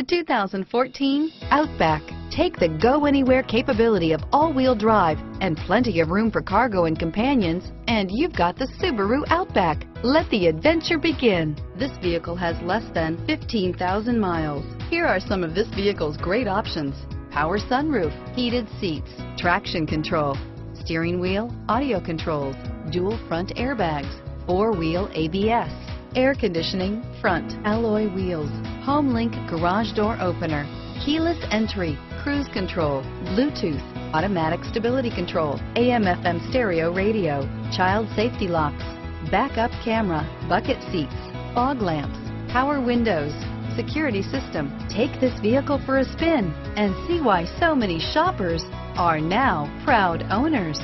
The 2014 Outback. Take the go-anywhere capability of all-wheel drive and plenty of room for cargo and companions, and you've got the Subaru Outback. Let the adventure begin. This vehicle has less than 15,000 miles. Here are some of this vehicle's great options. Power sunroof, heated seats, traction control, steering wheel, audio controls, dual front airbags, four-wheel ABS, air conditioning, front alloy wheels, HomeLink garage door opener, keyless entry, cruise control, Bluetooth, automatic stability control, AM FM stereo radio, child safety locks, backup camera, bucket seats, fog lamps, power windows, security system. Take this vehicle for a spin and see why so many shoppers are now proud owners.